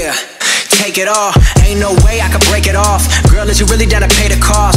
Yeah, take it all. Ain't no way I could break it off. Girl, is you really down to pay the cost?